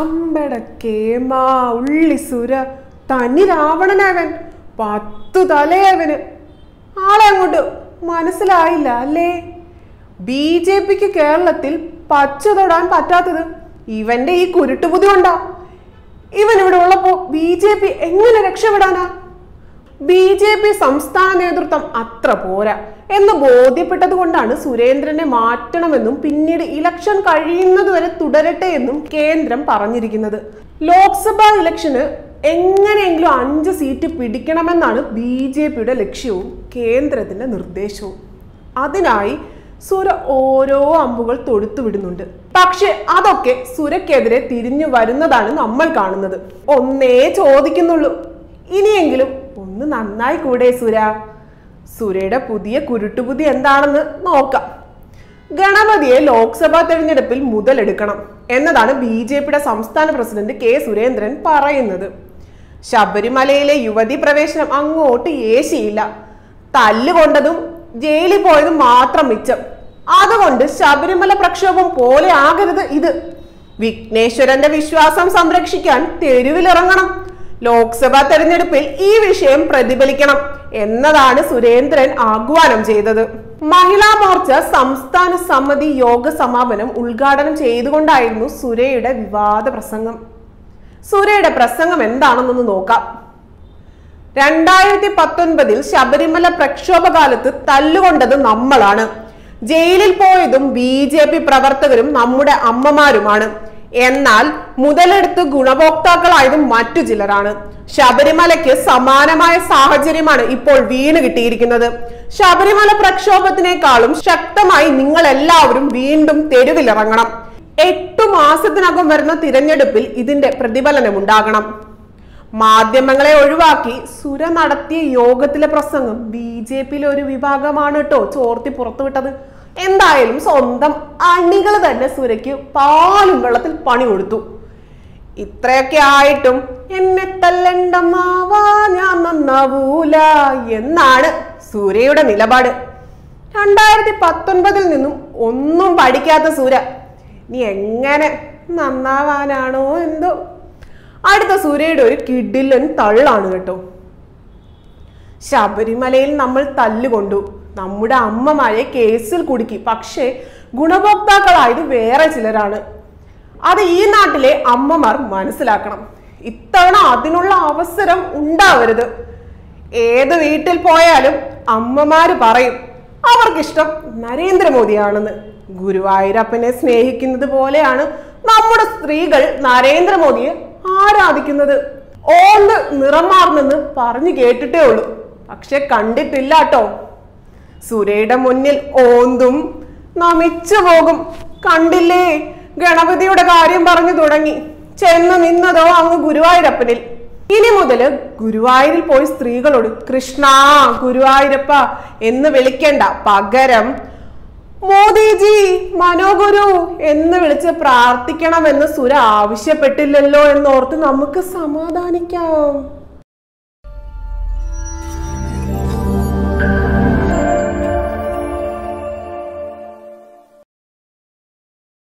അമ്പടക്കേമാ ഉള്ളിസുര തനി രാവണനവൻ പത്തു തലയവന്. ആളെ അങ്ങോട്ട് മനസ്സിലായില്ല അല്ലേ? ബി ജെ പിക്ക് കേരളത്തിൽ പച്ച തൊടാൻ പറ്റാത്തത് ഇവന്റെ ഈ കുരുട്ടുപുതി കൊണ്ടാ. ഇവൻ ഇവിടെ ഉള്ളപ്പോ ബി ജെ പി എങ്ങനെ രക്ഷപ്പെടാനാ? ബി ജെ പി സംസ്ഥാന നേതൃത്വം അത്ര പോരാ എന്ന് ബോധ്യപ്പെട്ടത് കൊണ്ടാണ് സുരേന്ദ്രനെ മാറ്റണമെന്നും പിന്നീട് ഇലക്ഷൻ കഴിയുന്നതുവരെ തുടരട്ടെ എന്നും കേന്ദ്രം പറഞ്ഞിരിക്കുന്നത്. ലോക്സഭാ ഇലക്ഷന് എങ്ങനെയെങ്കിലും അഞ്ച് സീറ്റ് പിടിക്കണമെന്നാണ് ബി ജെ പിയുടെ ലക്ഷ്യവും കേന്ദ്രത്തിന്റെ നിർദ്ദേശവും. അതിനായി സുര ഓരോ അമ്പുകൾ തൊടുത്തു വിടുന്നുണ്ട്. പക്ഷെ അതൊക്കെ സുരക്കെതിരെ തിരിഞ്ഞു വരുന്നതാണ് നമ്മൾ കാണുന്നത്. ഒന്നേ ചോദിക്കുന്നുള്ളൂ. ഇനിയെങ്കിലും ഒന്ന് നന്നായി കൂടെ സുര. സുരയുടെ പുതിയ കുരുട്ടുബുദ്ധി എന്താണെന്ന് നോക്കാം. ഗണപതിയെ ലോക്സഭാ തെരഞ്ഞെടുപ്പിൽ മുതലെടുക്കണം എന്നതാണ് ബി ജെ പിയുടെ സംസ്ഥാന പ്രസിഡന്റ് കെ സുരേന്ദ്രൻ പറയുന്നത്. ശബരിമലയിലെ യുവതി പ്രവേശനം അങ്ങോട്ട് ഏശിയില്ല. തല്ലുകൊണ്ടതും ജയിലിൽ പോയതും മാത്രം മിച്ചം. അതുകൊണ്ട് ശബരിമല പ്രക്ഷോഭം പോലെ ആകരുത് ഇത്. വിഘ്നേശ്വരന്റെ വിശ്വാസം സംരക്ഷിക്കാൻ തെരുവിലിറങ്ങണം. ലോക്സഭാ തെരഞ്ഞെടുപ്പിൽ ഈ വിഷയം പ്രതിഫലിക്കണം എന്നതാണ് സുരേന്ദ്രൻ ആഹ്വാനം ചെയ്തത്. മഹിളാ മോർച്ച സംസ്ഥാന സമിതി യോഗ സമാപനം ഉദ്ഘാടനം ചെയ്തുകൊണ്ടായിരുന്നു സുരയുടെ വിവാദ പ്രസംഗം. സുരയുടെ പ്രസംഗം എന്താണെന്നൊന്ന് നോക്കാം. രണ്ടായിരത്തി പത്തൊൻപതിൽ ശബരിമല പ്രക്ഷോഭകാലത്ത് തല്ലുകൊണ്ടത് നമ്മളാണ്. ജയിലിൽ പോയതും ബി പ്രവർത്തകരും നമ്മുടെ അമ്മമാരുമാണ്. എന്നാൽ മുതലെടുത്ത് ഗുണഭോക്താക്കളായത് മറ്റു ചിലരാണ്. ശബരിമലയ്ക്ക് സമാനമായ സാഹചര്യമാണ് ഇപ്പോൾ വീണ് കിട്ടിയിരിക്കുന്നത്. ശബരിമല പ്രക്ഷോഭത്തിനേക്കാളും ശക്തമായി നിങ്ങൾ എല്ലാവരും വീണ്ടും തെരുവിലിറങ്ങണം. എട്ടു മാസത്തിനകം വരുന്ന തിരഞ്ഞെടുപ്പിൽ ഇതിന്റെ പ്രതിഫലനം ഉണ്ടാകണം മാധ്യമങ്ങളെ ഒഴിവാക്കി സുര നടത്തിയ യോഗത്തിലെ പ്രസംഗം ബി ജെ പിയിലെ ഒരു വിഭാഗമാണ് കേട്ടോ ചോർത്തി പുറത്തുവിട്ടത്. എന്തായാലും സ്വന്തം അണികൾ തന്നെ സുരയ്ക്ക് പാലും വെള്ളത്തിൽ പണി കൊടുത്തു. ഇത്രയൊക്കെ ആയിട്ടും എന്നെ തല്ലണ്ടമാവാ ഞാൻ നന്നാവൂല എന്നാണ് സൂര്യയുടെ നിലപാട്. രണ്ടായിരത്തി പത്തൊൻപതിൽ നിന്നും ഒന്നും പഠിക്കാത്ത സൂര നീ എങ്ങനെ നന്നാവാനാണോ എന്തോ? അടുത്ത സൂര്യയുടെ ഒരു കിഡിലൻ തള്ളാണ് കേട്ടോ. ശബരിമലയിൽ നമ്മൾ തല്ലുകൊണ്ടു. നമ്മുടെ അമ്മമാരെ കേസിൽ കുടുക്കി. പക്ഷേ ഗുണഭോക്താക്കളായത് വേറെ ചിലരാണ്. അത് ഈ നാട്ടിലെ അമ്മമാർ മനസ്സിലാക്കണം. ഇത്തവണ അതിനുള്ള അവസരം ഉണ്ടാവരുത്. ഏത് വീട്ടിൽ പോയാലും അമ്മമാര് പറയും അവർക്കിഷ്ടം നരേന്ദ്രമോദിയാണെന്ന്. ഗുരുവായൂരപ്പനെ സ്നേഹിക്കുന്നത് പോലെയാണ് നമ്മുടെ സ്ത്രീകൾ നരേന്ദ്രമോദിയെ ആരാധിക്കുന്നത്. ഓന്ത് നിറം മാറുന്നെന്ന് പറഞ്ഞു കേട്ടിട്ടേ ഉള്ളൂ. പക്ഷെ കണ്ടിട്ടില്ല കേട്ടോ സുരയുടെ മുന്നിൽ ഓന്തും നമിച്ചു പോകും. കണ്ടില്ലേ? ഗണപതിയുടെ കാര്യം പറഞ്ഞു തുടങ്ങി. ചെന്ന് നിന്നതോ അങ്ങ് ഗുരുവായൂരപ്പനിൽ. ഇനി മുതൽ ഗുരുവായൂരിൽ പോയി സ്ത്രീകളോട് കൃഷ്ണ ഗുരുവായൂരപ്പ എന്ന് വിളിക്കണ്ട. പകരം മോദിജി മനോഗുരു എന്ന് വിളിച്ച് പ്രാർത്ഥിക്കണമെന്ന് സുര ആവശ്യപ്പെട്ടില്ലല്ലോ എന്നോർത്ത് നമുക്ക് സമാധാനിക്കാം.